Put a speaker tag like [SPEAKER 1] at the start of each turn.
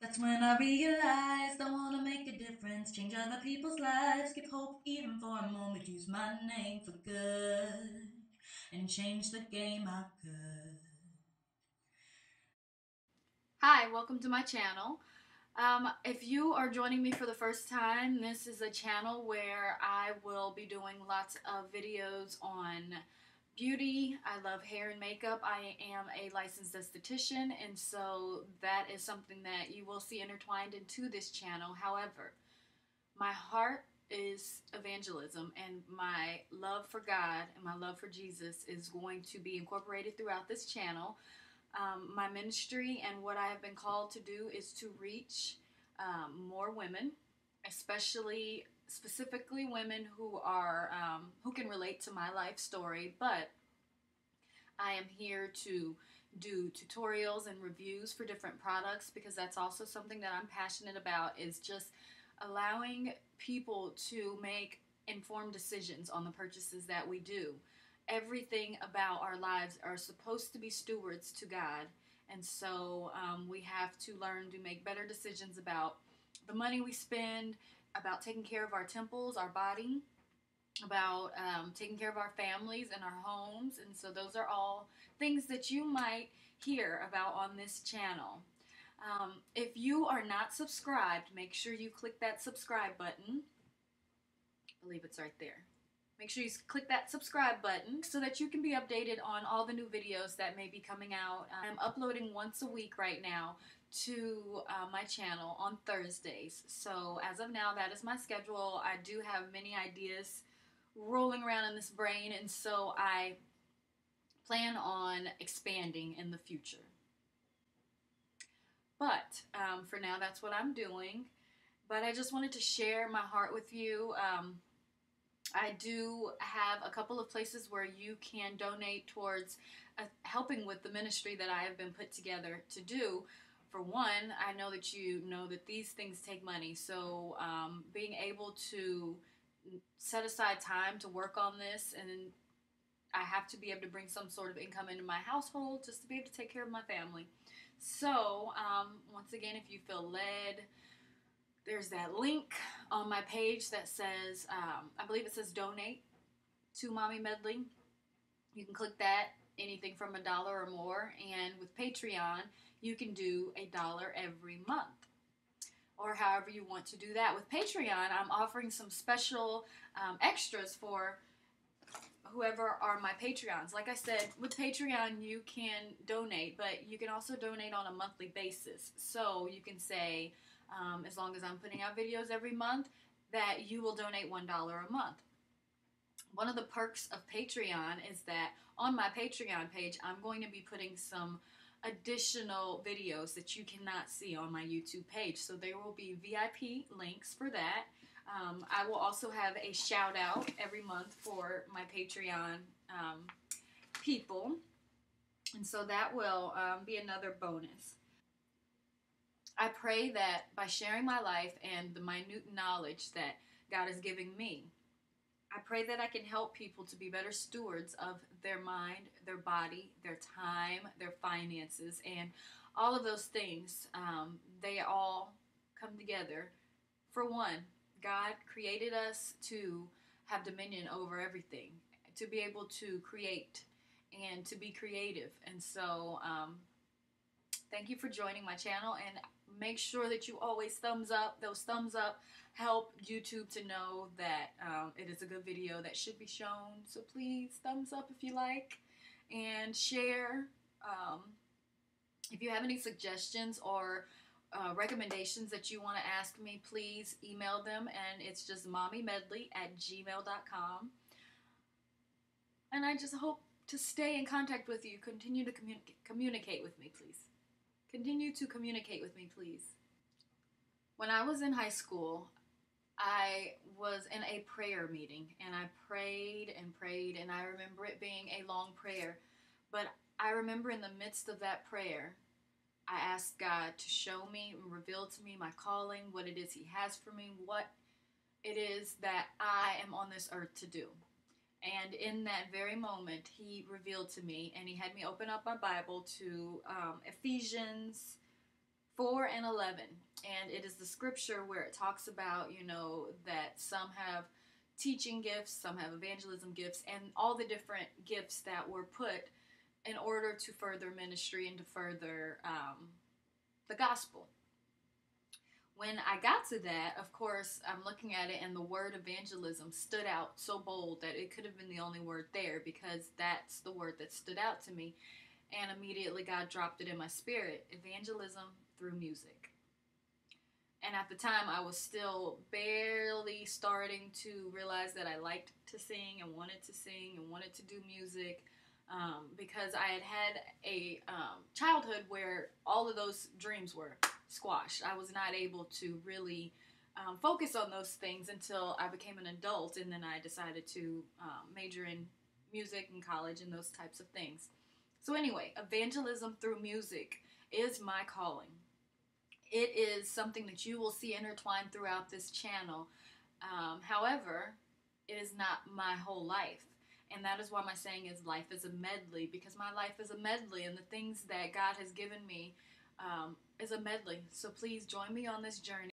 [SPEAKER 1] That's when I realized I wanna make a difference, change other people's lives, give hope even for a moment, use my name for good, and change the game I could.
[SPEAKER 2] Hi, welcome to my channel. Um, if you are joining me for the first time, this is a channel where I will be doing lots of videos on beauty. I love hair and makeup. I am a licensed esthetician, and so that is something that you will see intertwined into this channel. However, my heart is evangelism, and my love for God and my love for Jesus is going to be incorporated throughout this channel. Um, my ministry and what I have been called to do is to reach um, more women, especially specifically women who are um, who can relate to my life story. But I am here to do tutorials and reviews for different products because that's also something that I'm passionate about. Is just allowing people to make informed decisions on the purchases that we do everything about our lives are supposed to be stewards to God. And so um, we have to learn to make better decisions about the money we spend, about taking care of our temples, our body, about um, taking care of our families and our homes. And so those are all things that you might hear about on this channel. Um, if you are not subscribed, make sure you click that subscribe button. I believe it's right there. Make sure you click that subscribe button so that you can be updated on all the new videos that may be coming out. I'm uploading once a week right now to uh, my channel on Thursdays. So as of now, that is my schedule. I do have many ideas rolling around in this brain, and so I plan on expanding in the future. But um, for now, that's what I'm doing. But I just wanted to share my heart with you. Um, I do have a couple of places where you can donate towards uh, helping with the ministry that I have been put together to do. For one, I know that you know that these things take money, so um, being able to set aside time to work on this and I have to be able to bring some sort of income into my household just to be able to take care of my family. So, um, once again, if you feel led, there's that link on my page that says, um, I believe it says donate to Mommy Medley. You can click that, anything from a dollar or more. And with Patreon, you can do a dollar every month or however you want to do that. With Patreon, I'm offering some special um, extras for whoever are my Patreons. Like I said, with Patreon, you can donate, but you can also donate on a monthly basis. So you can say, um, as long as I'm putting out videos every month, that you will donate $1 a month. One of the perks of Patreon is that on my Patreon page, I'm going to be putting some additional videos that you cannot see on my YouTube page. So there will be VIP links for that. Um, I will also have a shout out every month for my Patreon um, people. And so that will um, be another bonus. I pray that by sharing my life and the minute knowledge that God is giving me, I pray that I can help people to be better stewards of their mind, their body, their time, their finances, and all of those things. Um, they all come together. For one, God created us to have dominion over everything, to be able to create and to be creative. And so, um, thank you for joining my channel. And make sure that you always thumbs up. Those thumbs up help YouTube to know that um, it is a good video that should be shown. So please thumbs up if you like and share. Um, if you have any suggestions or uh, recommendations that you want to ask me, please email them and it's just mommymedley at gmail.com. And I just hope to stay in contact with you. Continue to commun- communicate with me, please. Continue to communicate with me, please. When I was in high school, I was in a prayer meeting and I prayed and prayed, and I remember it being a long prayer. But I remember in the midst of that prayer, I asked God to show me and reveal to me my calling, what it is He has for me, what it is that I am on this earth to do. And in that very moment, he revealed to me, and he had me open up my Bible to um, Ephesians 4 and 11. And it is the scripture where it talks about, you know, that some have teaching gifts, some have evangelism gifts, and all the different gifts that were put in order to further ministry and to further um, the gospel. When I got to that, of course, I'm looking at it, and the word evangelism stood out so bold that it could have been the only word there because that's the word that stood out to me. And immediately God dropped it in my spirit evangelism through music. And at the time, I was still barely starting to realize that I liked to sing and wanted to sing and wanted to do music um, because I had had a um, childhood where all of those dreams were squashed. I was not able to really um, focus on those things until I became an adult, and then I decided to um, major in music in college and those types of things. So, anyway, evangelism through music is my calling. It is something that you will see intertwined throughout this channel. Um, however, it is not my whole life. And that is why my saying is life is a medley, because my life is a medley, and the things that God has given me um, is a medley. So please join me on this journey.